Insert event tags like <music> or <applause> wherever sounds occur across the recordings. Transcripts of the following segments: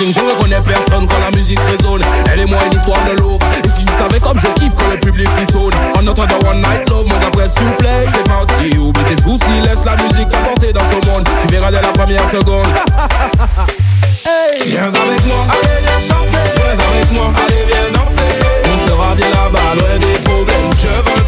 je reconnais personne quand la musique résonne. Elle et moi, une histoire de love. Et si tu savais comme je kiffe quand le public frissonne. En entendant One Night Love, mon après s'il vous plaît, il est parti. Oublie tes soucis, laisse la musique t'apporter dans ce monde. Tu verras dès la première seconde. <laughs> hey. Viens avec moi, allez viens chanter. Viens avec moi, allez viens danser. On sera bien là-bas, loin des problèmes. Je veux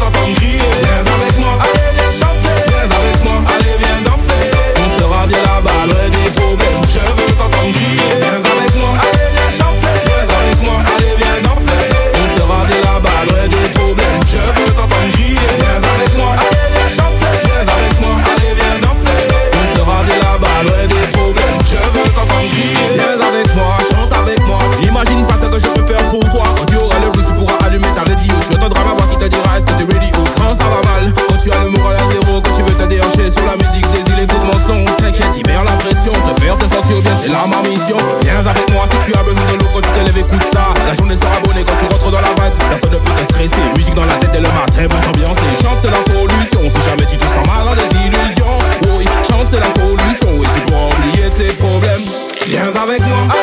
avec moi.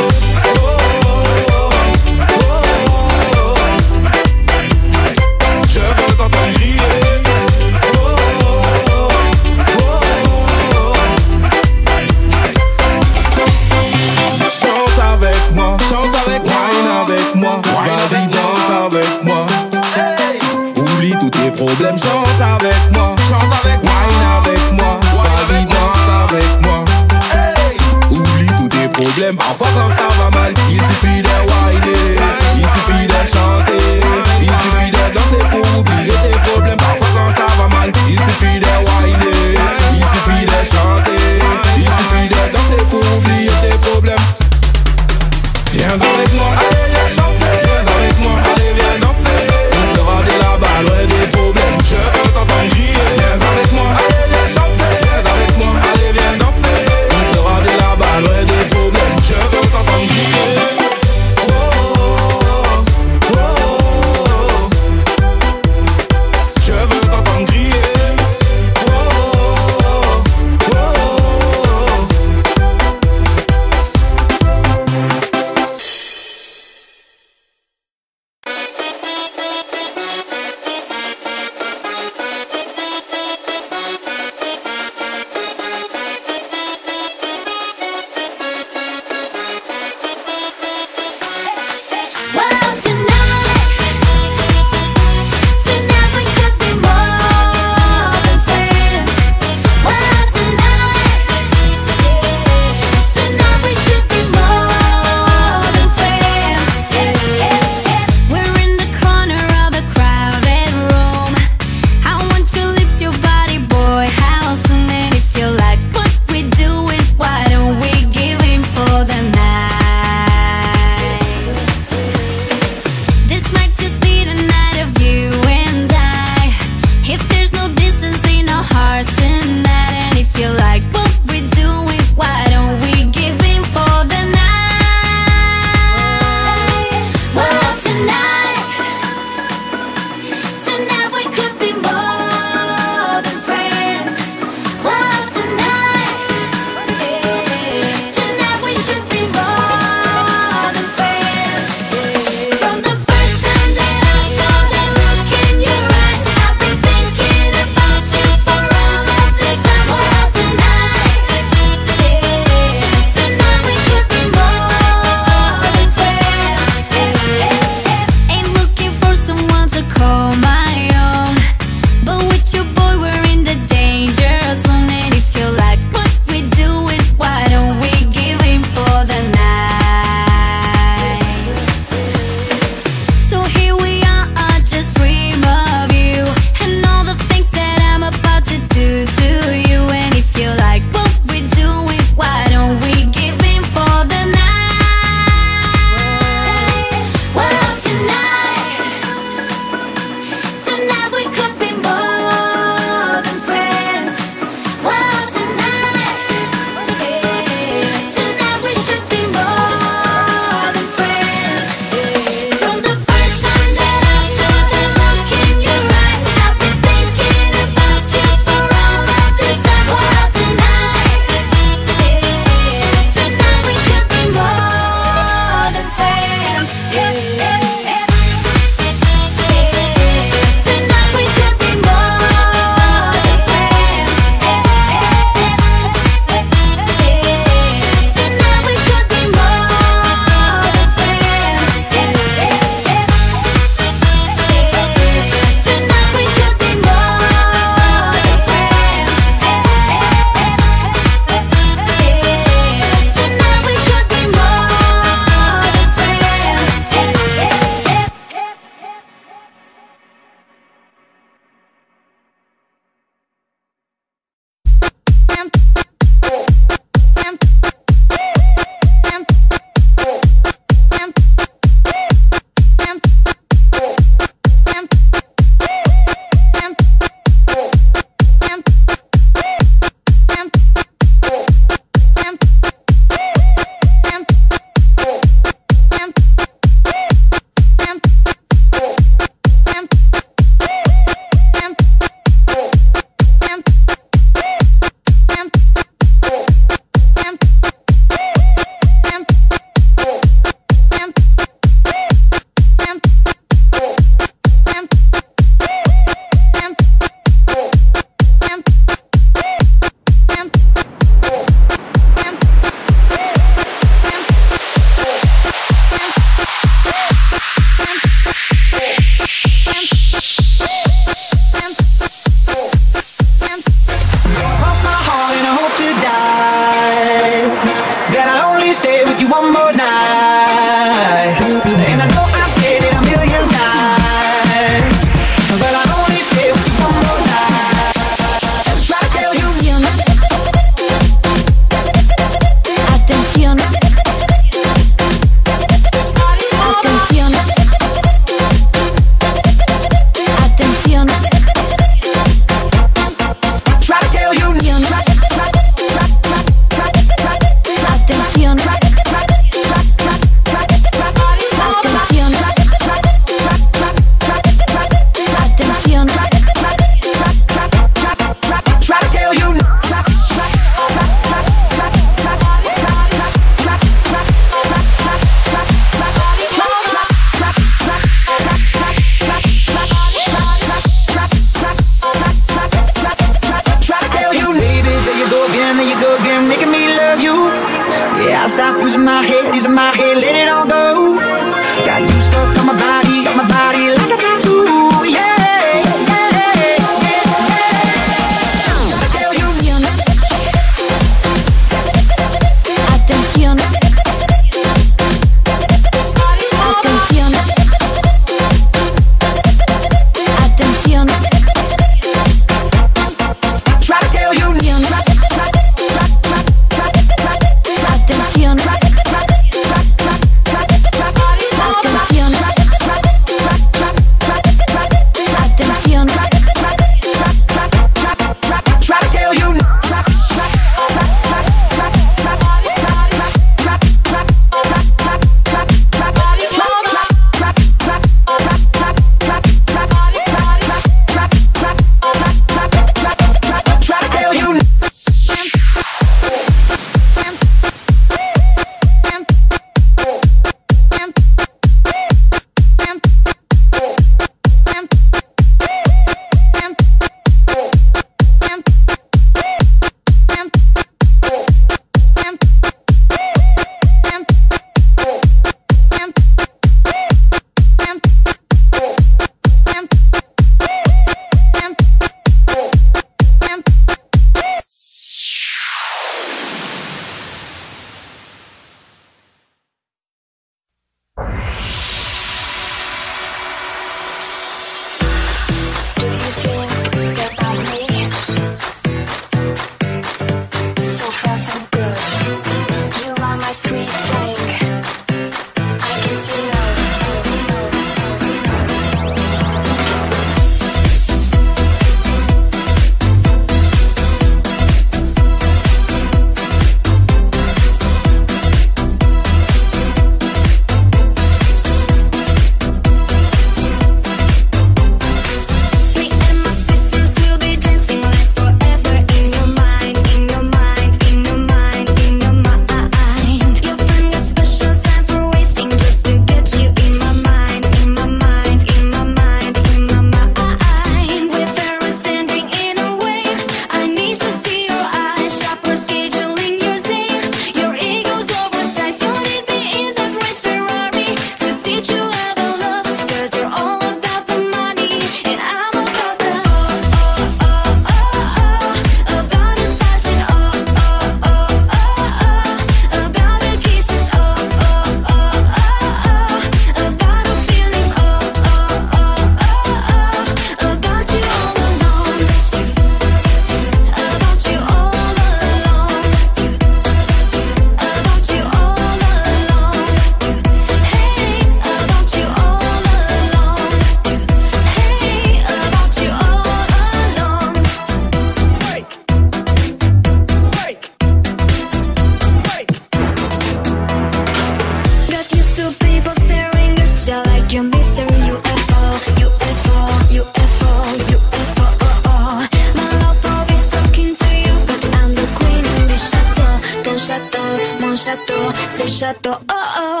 se shut the uh-oh.